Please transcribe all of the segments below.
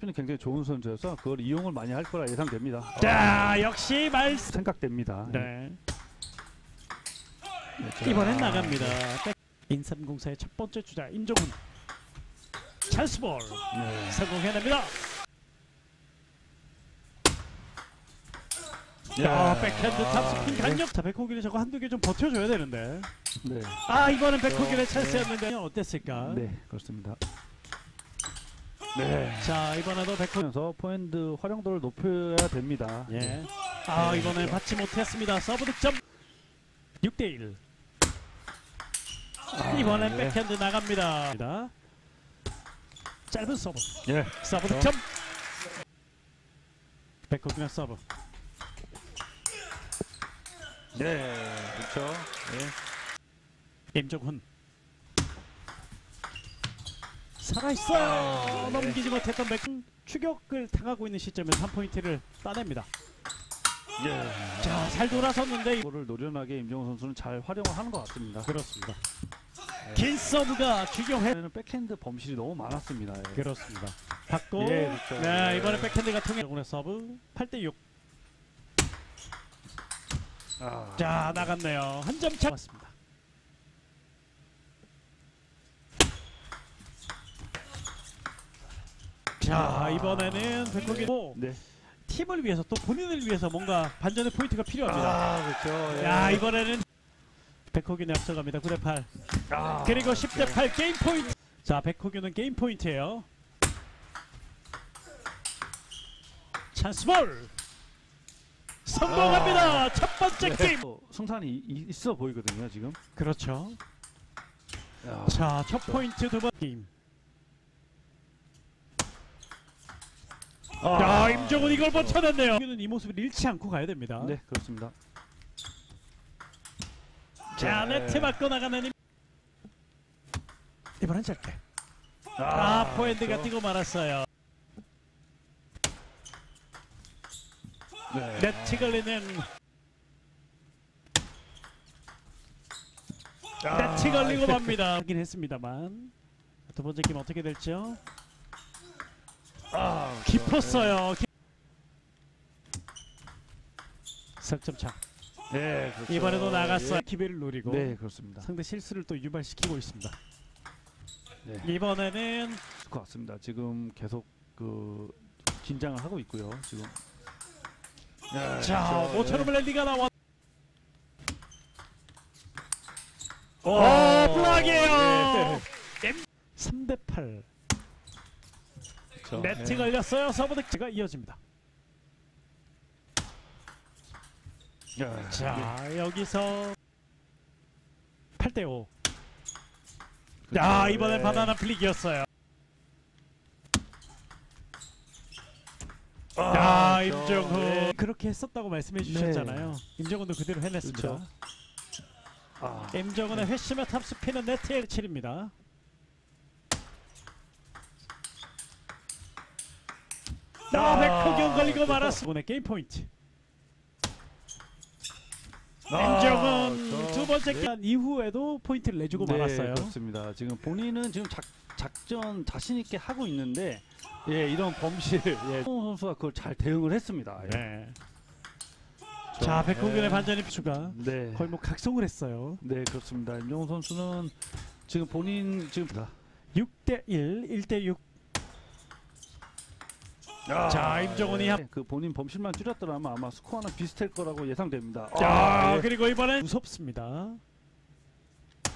스피는 굉장히 좋은 선수여서 그걸 이용을 많이 할 거라 예상됩니다. 자 역시 말. 생각됩니다. 네. 네, 자, 이번엔 나갑니다. 인삼공사의 첫 번째 주자 임종훈. 찬스볼 네. 성공해냅니다. 야, 야 백핸드 아, 탑스핀 네. 강력. 자 백호길이 저거 한두 개 좀 버텨줘야 되는데. 네. 아 이번엔 백호길의 네. 찬스였는데 어땠을까? 네, 그렇습니다. 네. 자 이번에도 백호. 하면서 포핸드 활용도를 높여야 됩니다. 예. 아 네, 이번엔 그렇죠. 받지 못했습니다. 서브 득점 6대 1. 이번엔 네. 백핸드 나갑니다. 짧은 서브. 예. 서브. 득점. 백호균의 서브. 네. 그렇죠. 네. 임종훈 살아있어요 네. 넘기지 못했던 백 추격을 당하고 있는 시점에서 한 포인트를 따냅니다 예. 자 잘 돌아섰는데 이- 이거를 노련하게 임정호 선수는 잘 활용을 하는 것 같습니다. 그렇습니다 긴 서브가 주경해 는 백핸드 범실이 너무 많았습니다. 예. 그렇습니다 받고 예, 그렇죠. 네 예. 이번에 백핸드가 통해 정훈의 서브 8대 6 아, 자 나갔네요 한 점 차 맞습니다 자 이번에는 백호균 네. 팀을 위해서 또 본인을 위해서 뭔가 반전의 포인트가 필요합니다. 아, 그렇죠. 예. 야 이번에는 백호균이 앞서갑니다. 9대 8. 아, 그리고 10대 8 게임 포인트. 자 백호균은 게임 포인트예요. 찬스볼 성공합니다. 첫 번째 네. 게임. 어, 승산이 이- 있어 보이거든요, 지금. 그렇죠. 야, 자 첫 포인트 두 번 게임. 아, 야 임종훈 이걸 버텨냈네요. 이 모습을 잃지 않고 가야 됩니다. 네, 그렇습니다. 자 네. 네트 맞고 나가는 임. 이번엔 짧게. 아, 아, 포핸드가 그렇죠. 뛰고 말았어요. 네. 네트 걸리는 아, 네트 걸리고 네. 맙니다. 하긴 했습니다만 두 번째 게임 어떻게 될지요? 아, 그렇죠. 깊었어요. 기- 석점 차. 네, 그렇죠. 이번에도 나갔어요. 예. 기회를 노리고 네, 그렇습니다. 상대 실수를 또 유발시키고 있습니다. 네. 이번에는 것 같습니다. 지금 계속 그 긴장을 하고 있고요. 지금. 야, 자 그렇죠. 모처럼 랠리가 나와. 오 어, block이에요. 네. 3대 8. 그렇죠. 네트 네. 걸렸어요. 서브 득점이 이어집니다. 야, 자 여기서 8대 5. 그렇죠. 야 이번엔 네. 바나나 flick이었어요. 아, 야 그렇죠. 임종훈 네. 그렇게 했었다고 말씀해 주셨잖아요. 임종훈도 그대로 해냈습니다. 그렇죠. 아, 임정훈의 회심의 탑스피는 네트에 칠입니다. 아, 백호경 걸리고 그렇죠. 말았어. 오늘 게임 포인트. 아, 임정훈 그렇죠. 두 번째 네. 게임 이후에도 포인트를 내주고 네, 말았어요. 그렇습니다. 지금 본인은 지금 작, 작전 자신 있게 하고 있는데 예, 이런 범실 예, 홍 선수가 그걸 잘 대응을 했습니다. 예. 네. 자 백호경의 네. 반전의 피수가 네. 거의 뭐 각성을 했어요. 네, 그렇습니다. 임종훈 선수는 지금 본인 지금 6대 1, 1대 6. 자, 임정훈이 한- 그 본인 범실만 줄였더라면 아마 스코어는 비슷할 거라고 예상됩니다. 자 아, 예. 그리고 이번엔 무섭습니다.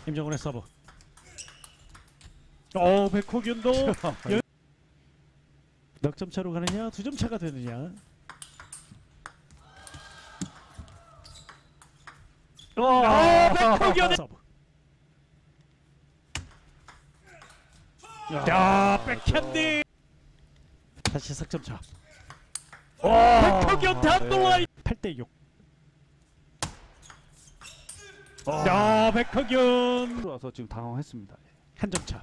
임정훈의 서브. 어 백호균도 연- 넉점 차로 가느냐 두 점 차가 되느냐. 아 백호균의 서브. 야 백핸드. 다시 석점 차. 백호균 단독라인 8대 6. 아, 야 백호균 들어와서 지금 당황했습니다. 한 점 차.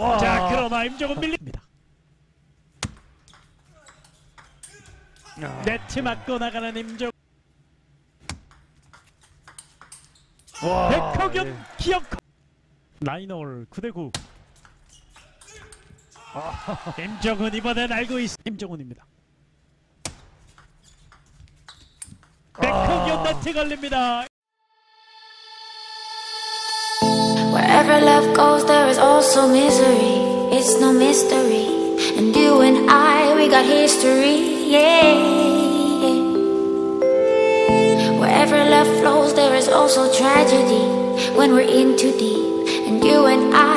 와. 자 그러나 임종훈 밀립니다. 야. 네트 맞고 나가는 임종. 와, 백호균 예. 기억. 라이너올 9대 9. 임정훈 이번엔 알고 있. 임정훈입니다. 백흑연 네트 걸립니다. Wherever love goes, there is also misery. It's no mystery. And you and I, we got history. Yeah. Wherever love flows, there is also tragedy. When we're in too deep. And you and I,